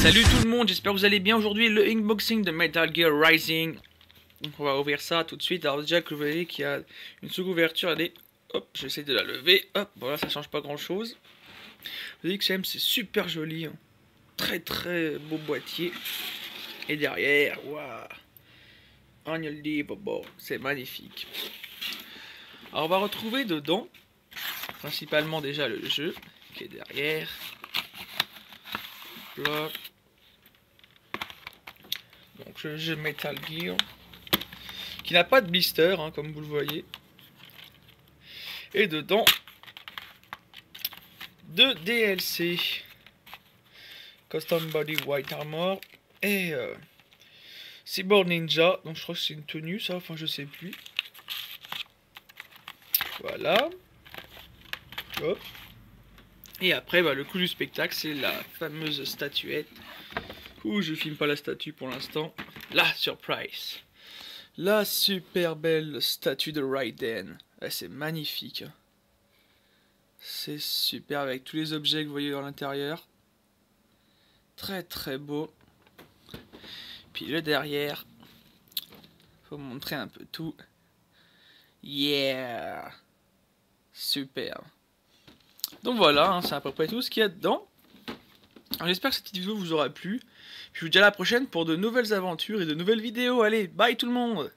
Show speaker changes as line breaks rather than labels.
Salut tout le monde, j'espère que vous allez bien. Aujourd'hui, le unboxing de Metal Gear Rising. Donc on va ouvrir ça tout de suite. Alors déjà que vous voyez qu'il y a une sous-couverture, allez, hop, j'essaie de la lever. Hop, voilà, ça change pas grand-chose. Vous voyez que c'est super joli. Hein. Très très beau boîtier. Et derrière, waouh. On le dit, bobo, c'est magnifique. Alors on va retrouver dedans, principalement déjà le jeu qui est derrière. Le jeu Metal Gear. Qui n'a pas de blister, hein, comme vous le voyez. Et dedans, deux DLC. Custom Body White Armor et euh, Cyborg Ninja. Donc je crois que c'est une tenue ça, enfin je sais plus. Voilà. Hop. Et après, bah, le coup du spectacle, c'est la fameuse statuette. Ouh, je filme pas la statue pour l'instant. La surprise. La super belle statue de Raiden. c'est magnifique. C'est super avec tous les objets que vous voyez dans l'intérieur. Très très beau. Puis le derrière. Faut montrer un peu tout. Yeah. Super. Donc voilà, hein, c'est à peu près tout ce qu'il y a dedans. J'espère que cette vidéo vous aura plu. Je vous dis à la prochaine pour de nouvelles aventures et de nouvelles vidéos. Allez, bye tout le monde